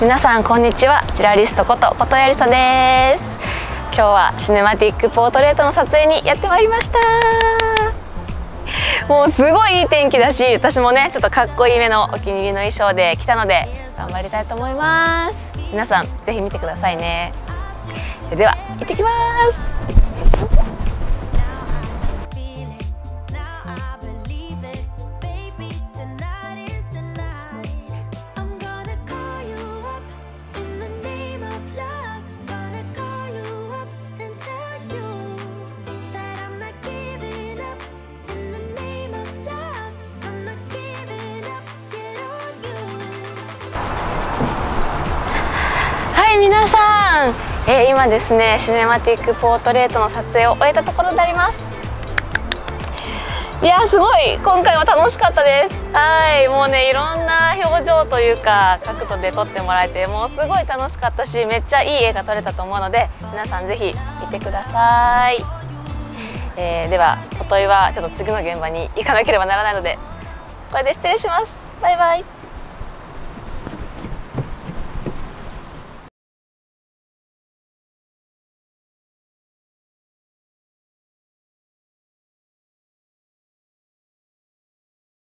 皆さんこんにちは。ジラリストことことやりさです。今日はシネマティックポートレートの撮影にやってまいりました。もうすごいいい天気だし私もねちょっとかっこいいめのお気に入りの衣装で来たので頑張りたいと思います。皆さんぜひ見てくださいね。では行ってきます。はい皆さん、えー、今ですねシネマティックポートレートの撮影を終えたところであります。いやすごい。今回は楽しかったです。はいもうねいろんな表情というか角度で撮ってもらえてもうすごい楽しかったしめっちゃいい絵が撮れたと思うので皆さんぜひ見てください、えー、ではおといはちょっと次の現場に行かなければならないのでこれで失礼します。バイバイ。